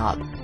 job.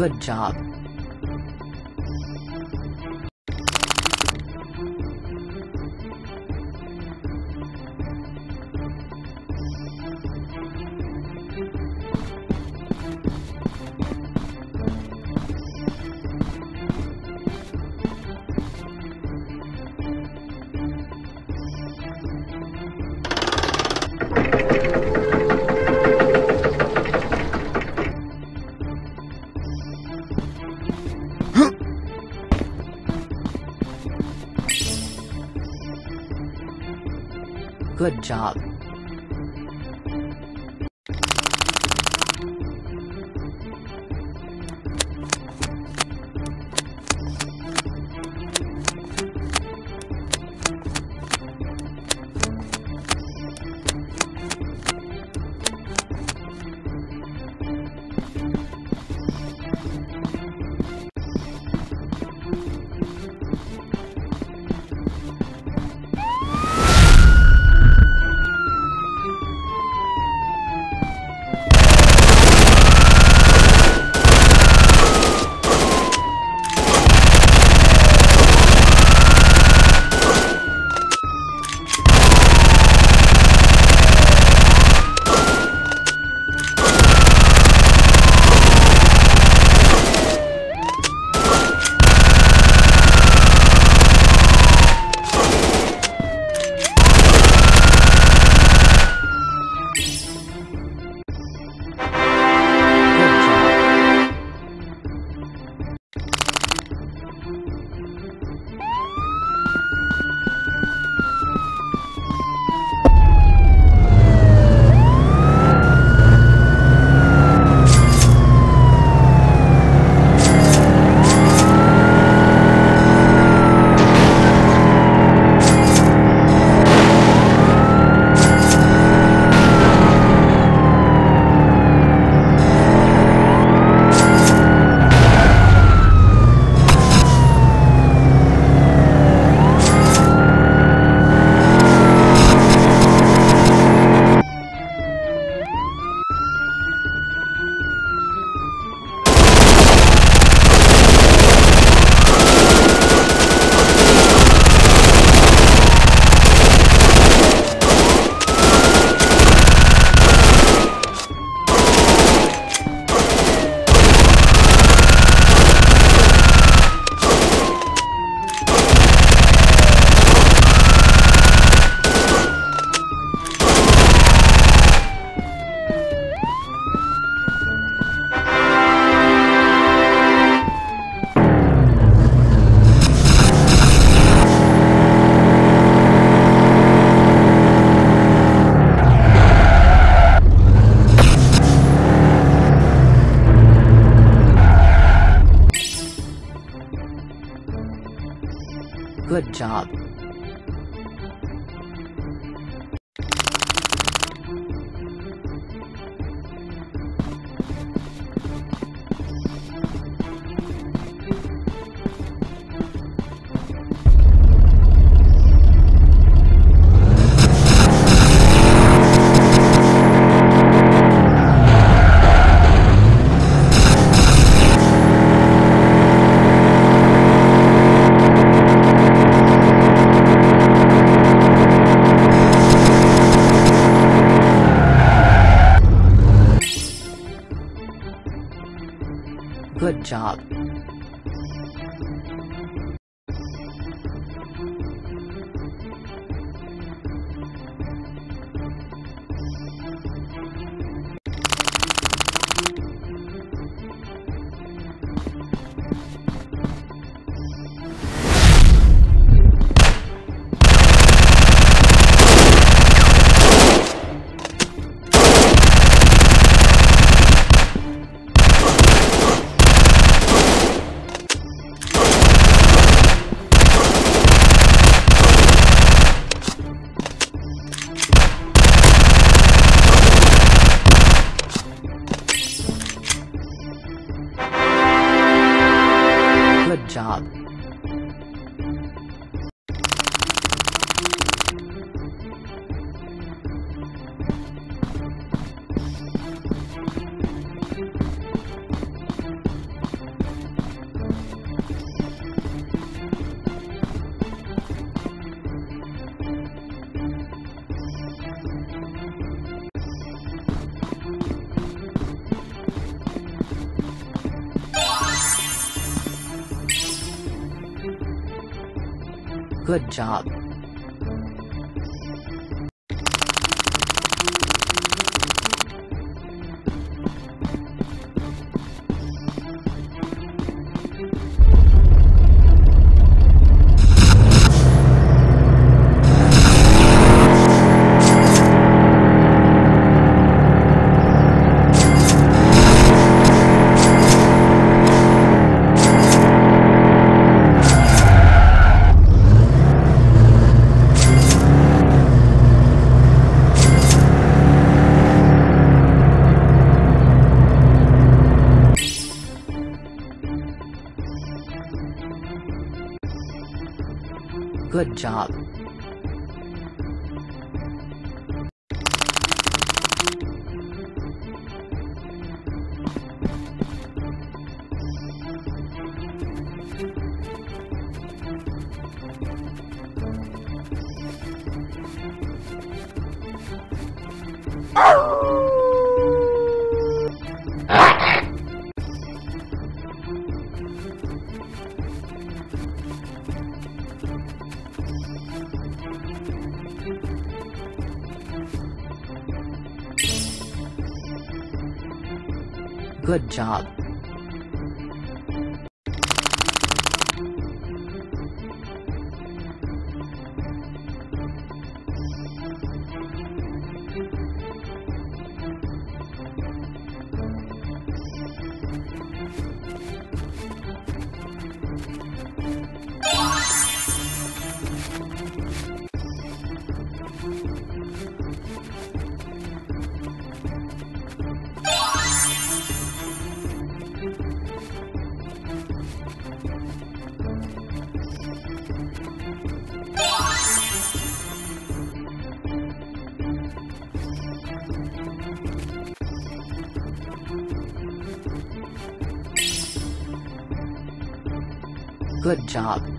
Good job. Good job. Good job. Good Good job. Good job. Good job. Good job.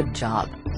Good job.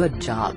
Good job.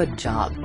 Good job.